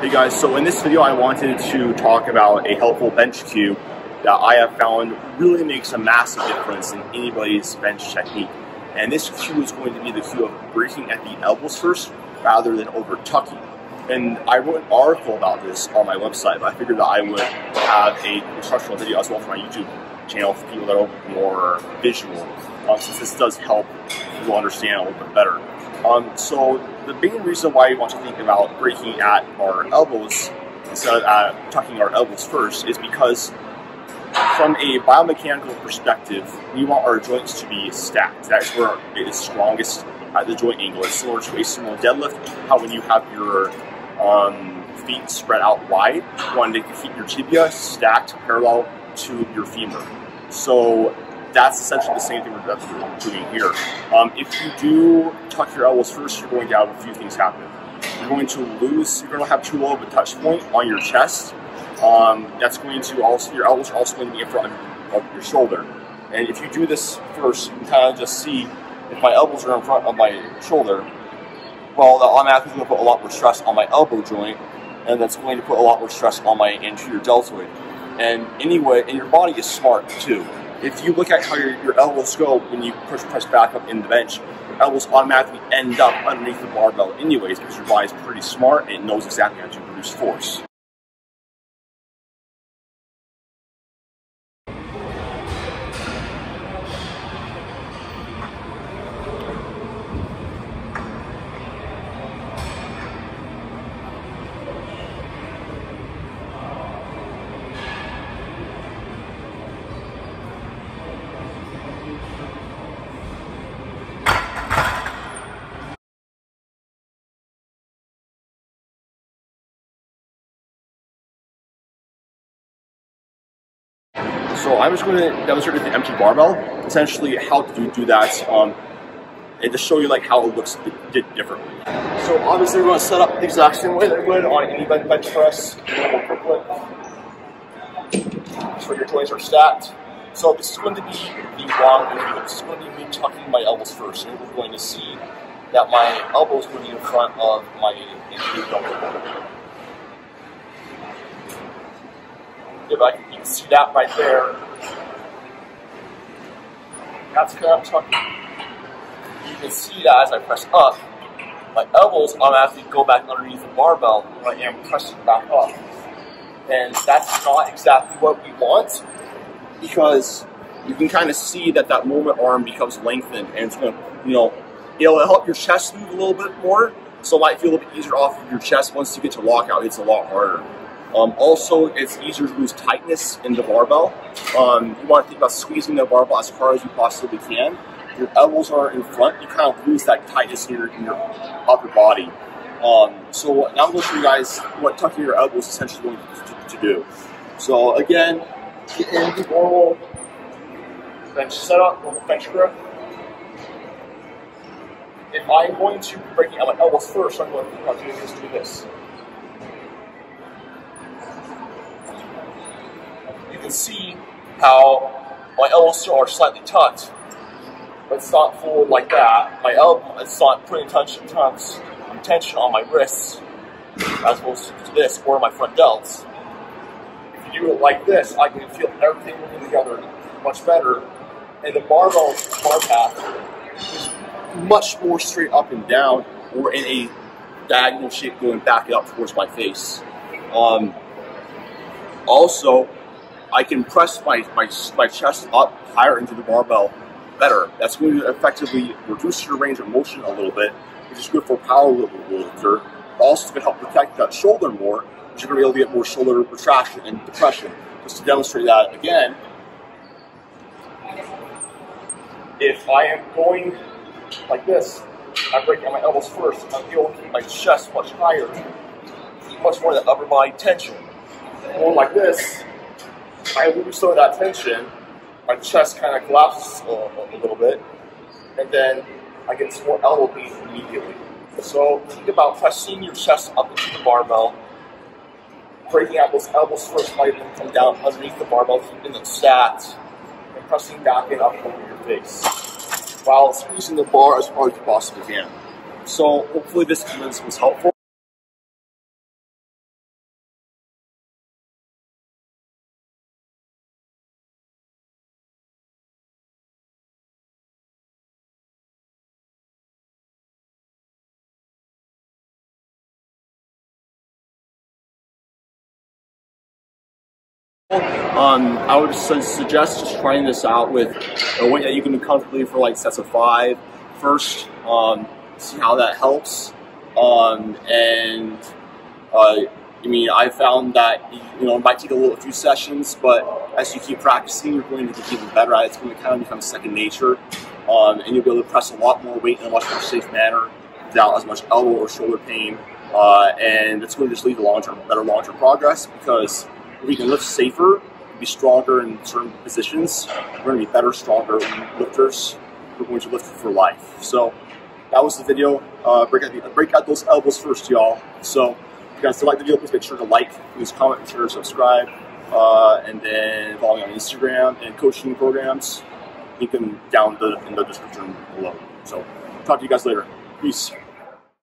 Hey guys, so in this video I wanted to talk about a helpful bench cue that I have found really makes a massive difference in anybody's bench technique. And this cue is going to be the cue of breaking at the elbows first rather than over tucking. And I wrote an article about this on my website, but I figured that I would have a instructional video as well for my YouTube channel for people that are more visual, um, since this does help people understand a little bit better. Um, so the main reason why we want to think about breaking at our elbows instead of uh, tucking our elbows first is because from a biomechanical perspective, we want our joints to be stacked. That's where it is strongest at the joint angle. It's similar to a sumo deadlift, how when you have your um, feet spread out wide, you want to keep your tibia stacked parallel to your femur. So that's essentially the same thing we're doing here. Um, if you do tuck your elbows first, you're going to have a few things happen. You're going to lose, you're going to have too low of a touch point on your chest. Um, that's going to also, your elbows are also going to be in front of your shoulder. And if you do this first, you can kind of just see if my elbows are in front of my shoulder, well, that automatically is going to put a lot more stress on my elbow joint, and that's going to put a lot more stress on my anterior deltoid. And anyway, and your body is smart too if you look at how your, your elbows go when you push press back up in the bench, your elbows automatically end up underneath the barbell anyways because your body is pretty smart and it knows exactly how to produce force. So I'm just going to demonstrate with the empty barbell, essentially how to do that, um, and to show you like how it looks differently. So obviously we're going to set up the exact same way that I would on any bench press, so your joints are stacked. So this is going to be the wrong way This is going to be me tucking my elbows first, and we're going to see that my elbows will be in front of my elbow. If I can see that right there. That's kind of tucking. You can see that as I press up, my elbows automatically go back underneath the barbell when I am pressing back up. And that's not exactly what we want because you can kind of see that that movement arm becomes lengthened and it's going to, you know, it'll help your chest move a little bit more. So it might feel a little bit easier off of your chest once you get to lockout. It's a lot harder. Um, also, it's easier to lose tightness in the barbell. Um, you want to think about squeezing the barbell as hard as you possibly can. Your elbows are in front, you kind of lose that tightness your, in your upper body. Um, so now I'm going to show you guys what tucking your elbows is essentially going to, to do. So again, get in the normal bench setup, normal bench grip. If I'm going to be breaking out my elbows first, I'm going to doing this, do this. Can see how my elbows are slightly tucked, but it's not full like that. My elbow, it's not putting tension, tons, tension on my wrists as opposed to this or my front delts. If you do it like this, I can feel everything moving together much better. And the barbell bar path is much more straight up and down or in a diagonal shape going back up towards my face. Um, also, I can press my, my, my chest up higher into the barbell better. That's going to effectively reduce your range of motion a little bit, which is good for power lifter. Also, it's going to help protect that shoulder more, which you're going to be able to get more shoulder retraction and depression. Just to demonstrate that again, if I am going like this, I break breaking my elbows first, I'm able to keep my chest much higher, much more of upper body tension. Going like this, I lose some of that tension, my chest kind of collapses a, a, little bit, and then I get some more elbow pain immediately. So think about pressing your chest up into the barbell, breaking out those elbows first, letting them come down underneath the barbell, keeping them stacked, and pressing back and up over your face, while squeezing the bar as hard as you possibly can. So hopefully this was helpful. Um, I would su- suggest just trying this out with a weight that you can do comfortably for like sets of five first. Um, see how that helps. Um, and uh, I mean, I found that you know it might take a little few sessions, but as you keep practicing, you're going to get even better at it. It's going to kind of become second nature, um, and you'll be able to press a lot more weight in a much more safe manner without as much elbow or shoulder pain. Uh, and it's going to just lead to long-term, better long-term progress because we can lift safer, be stronger in certain positions. We're going to be better, stronger lifters. We're going to lift for life. So that was the video. Uh, break, out, break out those elbows first, y'all. So if you guys still like the video, please make sure to like, please comment, make sure share, subscribe, uh, and then follow me on Instagram and coaching programs. Link them down the, in the description below. So talk to you guys later. Peace.